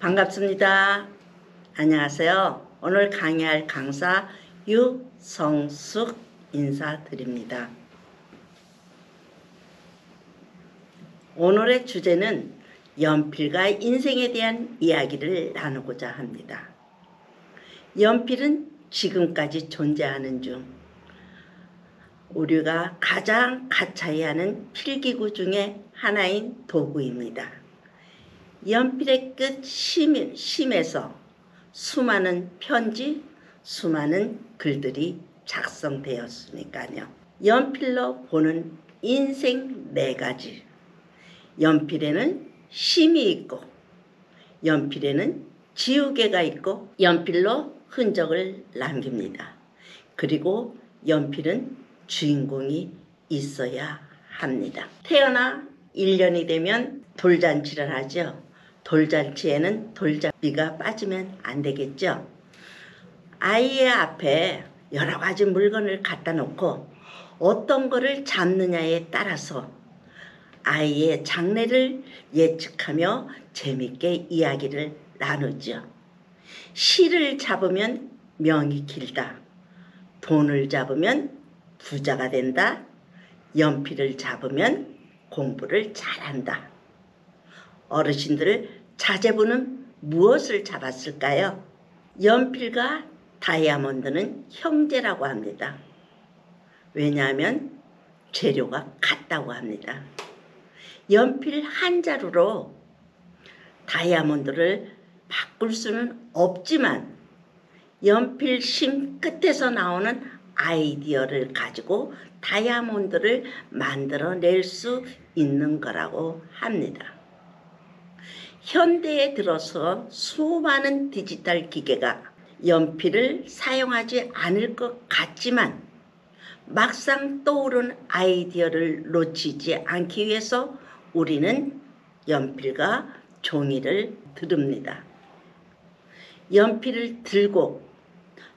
반갑습니다. 안녕하세요. 오늘 강의할 강사 유성숙 인사드립니다. 오늘의 주제는 연필과 인생에 대한 이야기를 나누고자 합니다. 연필은 지금까지 존재하는 중 우리가 가장 가차이 하는 필기구 중에 하나인 도구입니다. 연필의 끝 심, 심에서 수많은 편지, 수많은 글들이 작성되었으니까요. 연필로 보는 인생 네 가지. 연필에는 심이 있고, 연필에는 지우개가 있고, 연필로 흔적을 남깁니다. 그리고 연필은 주인공이 있어야 합니다. 태어나 1년이 되면 돌잔치를 하죠. 돌잔치에는 돌잡이가 빠지면 안 되겠죠. 아이의 앞에 여러 가지 물건을 갖다 놓고 어떤 거를 잡느냐에 따라서 아이의 장래를 예측하며 재밌게 이야기를 나누죠. 시를 잡으면 명이 길다. 돈을 잡으면 부자가 된다. 연필을 잡으면 공부를 잘한다. 어르신들 자제분은 무엇을 잡았을까요? 연필과 다이아몬드는 형제라고 합니다. 왜냐하면 재료가 같다고 합니다. 연필 한 자루로 다이아몬드를 바꿀 수는 없지만 연필 심 끝에서 나오는 아이디어를 가지고 다이아몬드를 만들어낼 수 있는 거라고 합니다. 현대에 들어서 수많은 디지털 기계가 연필을 사용하지 않을 것 같지만 막상 떠오른 아이디어를 놓치지 않기 위해서 우리는 연필과 종이를 들읍니다. 연필을 들고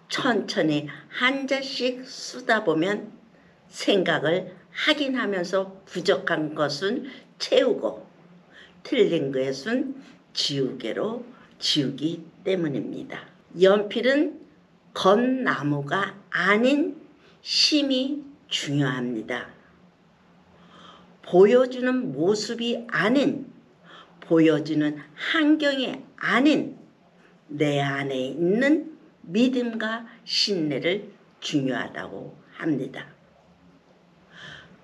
천천히 한 잔씩 쓰다 보면 생각을 확인하면서 부족한 것은 채우고 틀린 것은 지우개로 지우기 때문입니다. 연필은 건나무가 아닌 심이 중요합니다. 보여주는 모습이 아닌 보여주는 환경이 아닌 내 안에 있는 믿음과 신뢰를 중요하다고 합니다.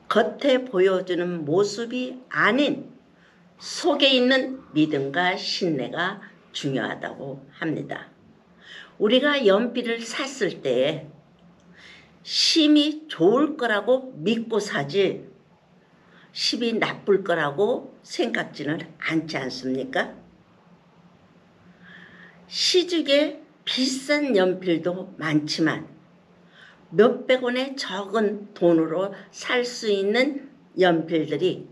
겉에 보여주는 모습이 아닌 속에 있는 믿음과 신뢰가 중요하다고 합니다. 우리가 연필을 샀을 때 심이 좋을 거라고 믿고 사지 심이 나쁠 거라고 생각지는 않지 않습니까? 시중에 비싼 연필도 많지만 몇백 원의 적은 돈으로 살 수 있는 연필들이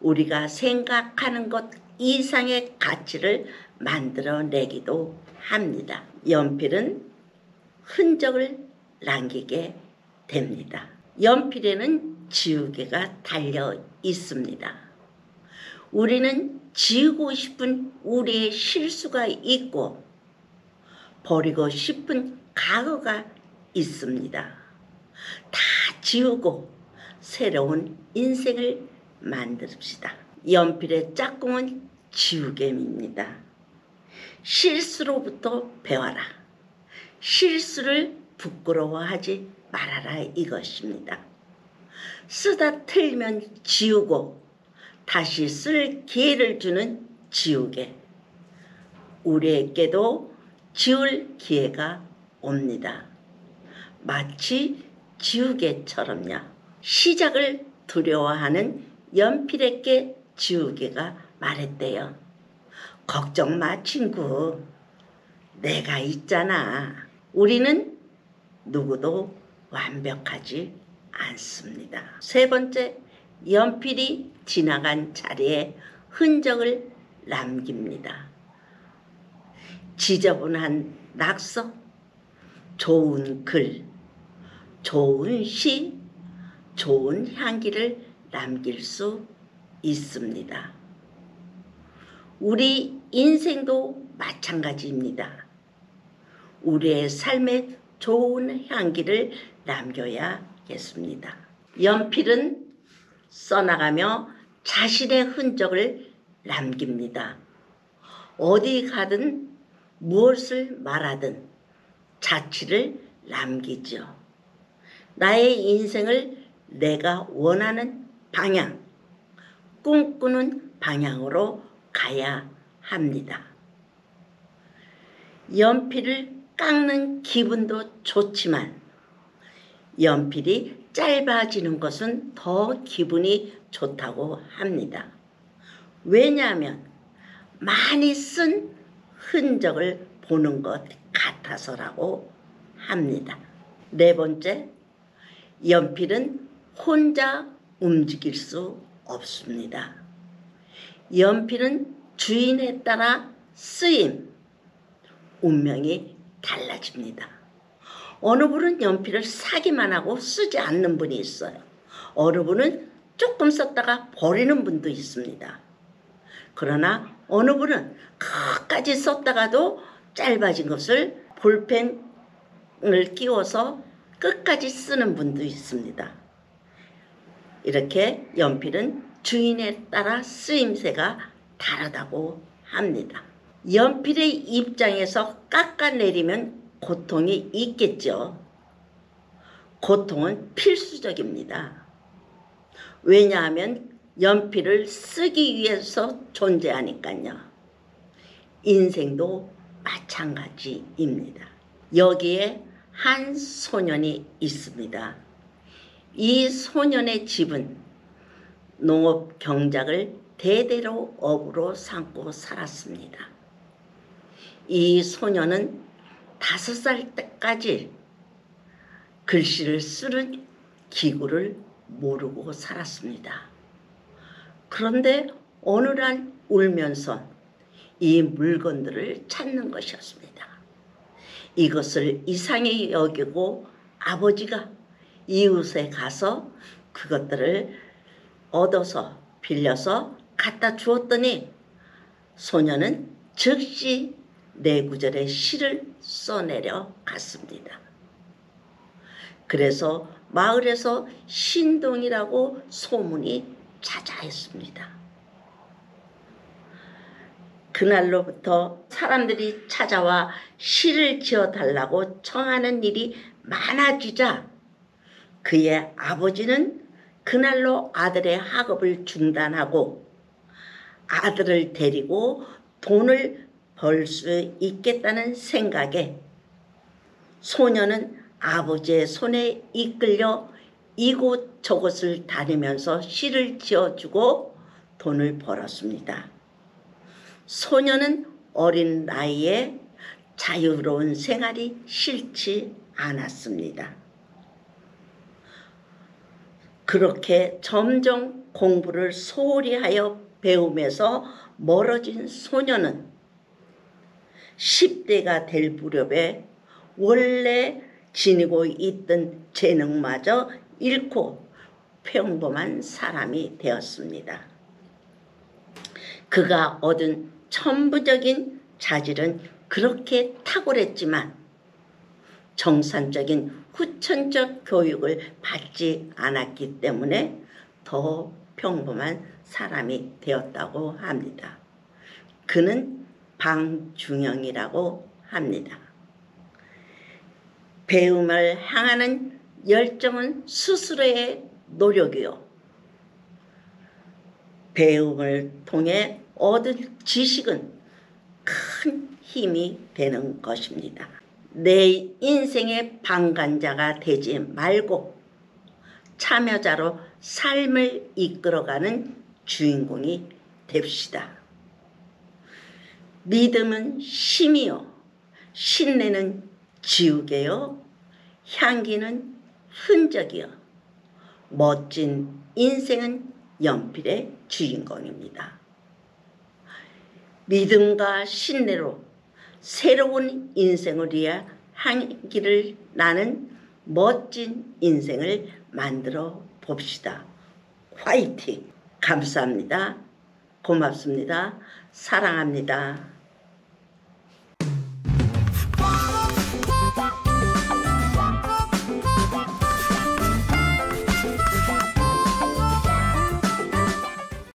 우리가 생각하는 것 이상의 가치를 만들어내기도 합니다. 연필은 흔적을 남기게 됩니다. 연필에는 지우개가 달려 있습니다. 우리는 지우고 싶은 우리의 실수가 있고 버리고 싶은 과거가 있습니다. 다 지우고 새로운 인생을 만듭시다. 연필의 짝꿍은 지우개입니다. 실수로부터 배워라. 실수를 부끄러워하지 말아라 이것입니다. 쓰다 틀면 지우고 다시 쓸 기회를 주는 지우개. 우리에게도 지울 기회가 옵니다. 마치 지우개처럼요. 시작을 두려워하는 연필에게 지우개가 말했대요. 걱정 마 친구. 내가 있잖아. 우리는 누구도 완벽하지 않습니다. 세 번째, 연필이 지나간 자리에 흔적을 남깁니다. 지저분한 낙서, 좋은 글, 좋은 시, 좋은 향기를 남길 수 있습니다. 우리 인생도 마찬가지입니다. 우리의 삶에 좋은 향기를 남겨야겠습니다. 연필은 써나가며 자신의 흔적을 남깁니다. 어디 가든 무엇을 말하든 자취를 남기죠. 나의 인생을 내가 원하는 방향, 꿈꾸는 방향으로 가야 합니다. 연필을 깎는 기분도 좋지만 연필이 짧아지는 것은 더 기분이 좋다고 합니다. 왜냐하면 많이 쓴 흔적을 보는 것 같아서라고 합니다. 네 번째, 연필은 혼자 움직일 수 없습니다. 연필은 주인에 따라 쓰임, 운명이 달라집니다. 어느 분은 연필을 사기만 하고 쓰지 않는 분이 있어요. 어느 분은 조금 썼다가 버리는 분도 있습니다. 그러나 어느 분은 끝까지 썼다가도 짧아진 것을 볼펜을 끼워서 끝까지 쓰는 분도 있습니다. 이렇게 연필은 주인에 따라 쓰임새가 다르다고 합니다. 연필의 입장에서 깎아내리면 고통이 있겠죠. 고통은 필수적입니다. 왜냐하면 연필을 쓰기 위해서 존재하니까요. 인생도 마찬가지입니다. 여기에 한 소년이 있습니다. 이 소년의 집은 농업 경작을 대대로 업으로 삼고 살았습니다. 이 소년은 다섯 살 때까지 글씨를 쓰는 기구를 모르고 살았습니다. 그런데 어느 날 울면서 이 물건들을 찾는 것이었습니다. 이것을 이상히 여기고 아버지가 이웃에 가서 그것들을 얻어서 빌려서 갖다 주었더니 소녀는 즉시 네 구절의 시를 써내려 갔습니다. 그래서 마을에서 신동이라고 소문이 자자했습니다. 그날로부터 사람들이 찾아와 시를 지어 달라고 청하는 일이 많아지자 그의 아버지는 그날로 아들의 학업을 중단하고 아들을 데리고 돈을 벌 수 있겠다는 생각에 소녀는 아버지의 손에 이끌려 이곳 저곳을 다니면서 시를 지어주고 돈을 벌었습니다. 소녀는 어린 나이에 자유로운 생활이 싫지 않았습니다. 그렇게 점점 공부를 소홀히 하여 배우면서 멀어진 소녀는 10대가 될 무렵에 원래 지니고 있던 재능마저 잃고 평범한 사람이 되었습니다. 그가 얻은 천부적인 자질은 그렇게 탁월했지만 정상적인 후천적 교육을 받지 않았기 때문에 더 평범한 사람이 되었다고 합니다. 그는 방중영이라고 합니다. 배움을 향하는 열정은 스스로의 노력이요. 배움을 통해 얻은 지식은 큰 힘이 되는 것입니다. 내 인생의 방관자가 되지 말고 참여자로 삶을 이끌어가는 주인공이 됩시다. 믿음은 심이요. 신내는 지우개요. 향기는 흔적이요. 멋진 인생은 연필의 주인공입니다. 믿음과 신뢰로 새로운 인생을 위해 향기를 나는 멋진 인생을 만들어 봅시다. 화이팅! 감사합니다. 고맙습니다. 사랑합니다.